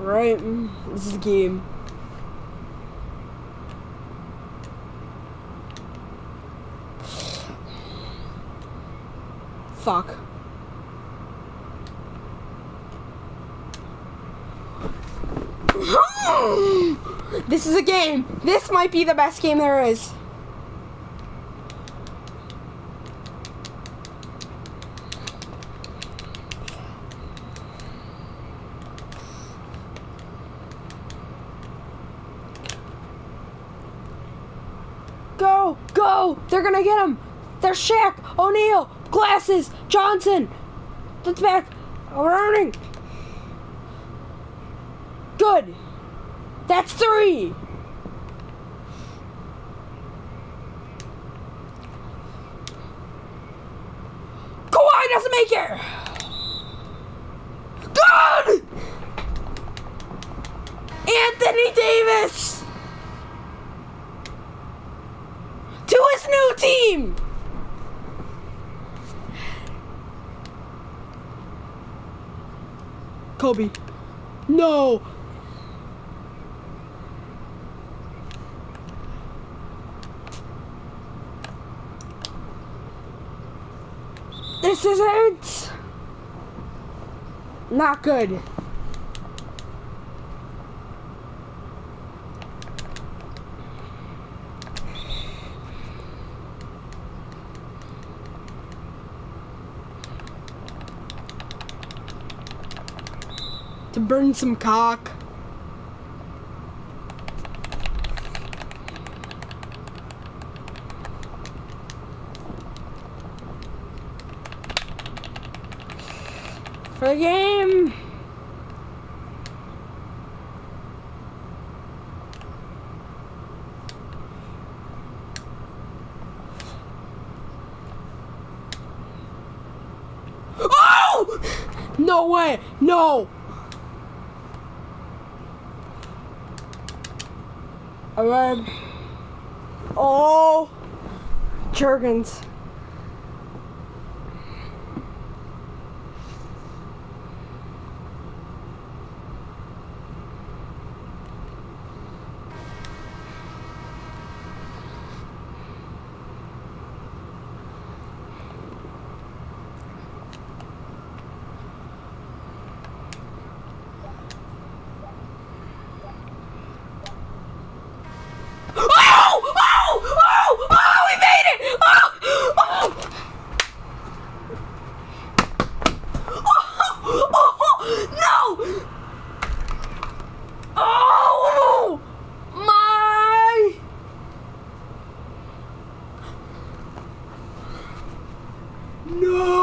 Alright, mm, this is the game. Fuck. this is a game. This might be the best game there is. Go! They're gonna get him! They're Shaq, O'Neal, Glasses, Johnson! That's back! We're earning! Good! That's three! Kawhi doesn't make it! Good! Anthony Davis! New team! Kobe. No! This isn't not good. To burn some cock. For the game. Oh! No way! No! Alright. Oh! Jergens. Oh! Oh! Oh! Oh! We made it! Oh! Oh! Oh! Oh! No! Oh! My! No!